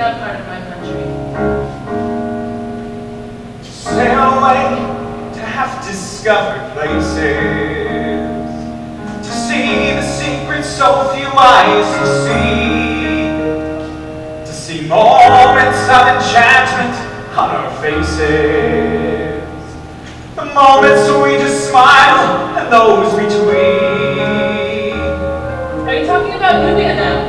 that part of my country. Sail away to have discovered places, to see the secrets so few eyes see, to see moments of enchantment on our faces, the moments we just smile and those between. Are you talking about Nubia now?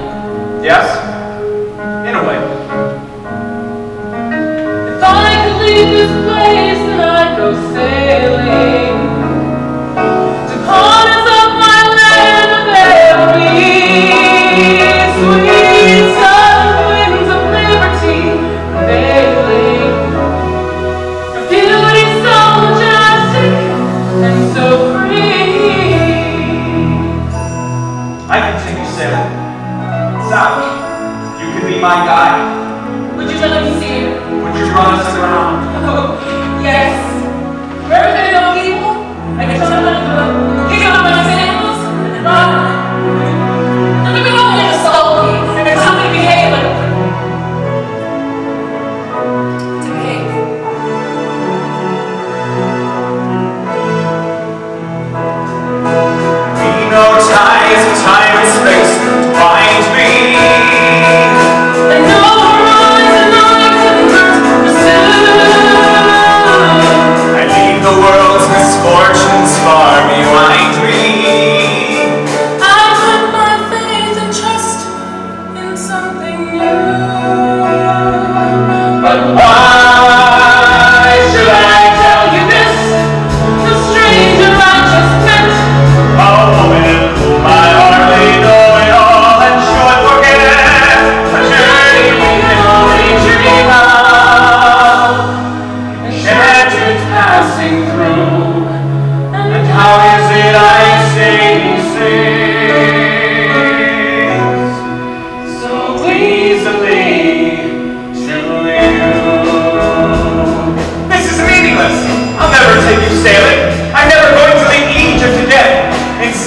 My guide. Would you let me see it? Would you run us aground?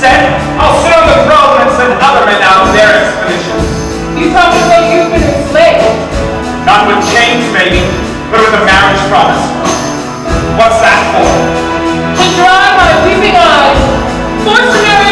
said, I'll sit on the throne and send other men out on their expeditions. You talk me that you've been enslaved. Not with chains, maybe, but with a marriage promise. What's that for? To dry my weeping eyes, Force to marry